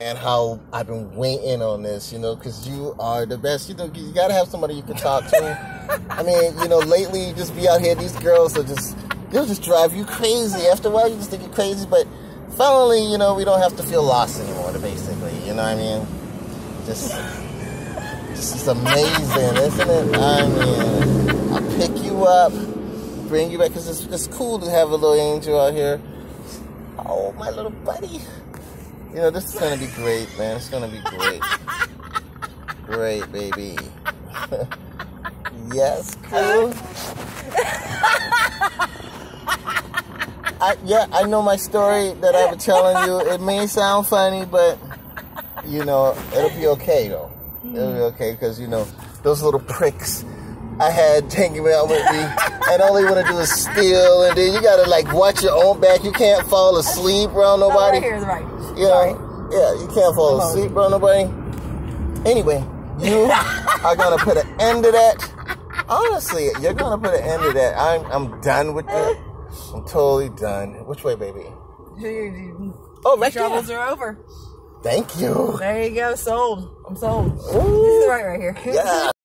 and how I've been waiting on this, you know, because you are the best. You know, you gotta have somebody you can talk to. I mean, you know, lately you just be out here, these girls are just, they'll just drive you crazy. After a while, you just think you're crazy, but finally, you know, we don't have to feel lost anymore, basically. You know what I mean? Just, this is amazing, isn't it? I mean, I pick you up, bring you back, because it's, it's cool to have a little angel out here. Oh, my little buddy. You know, this is gonna be great, man. It's gonna be great. Great, baby. yes, cool. I, yeah, I know my story that I've been telling you. It may sound funny, but you know, it'll be okay though. It'll be okay because you know those little pricks I had hanging out with me, and all want to do is steal, and then you gotta like watch your own back. You can't fall asleep around nobody. Oh, right here is right. You know, yeah, you can't fall asleep around nobody. Anyway, you are gonna put an end to that. Honestly, you're gonna put an end to that. I'm I'm done with it. I'm totally done. Which way, baby? Oh, right Troubles are over. Thank you. There you go. Sold. I'm sold. Ooh. This is right right here. Yeah.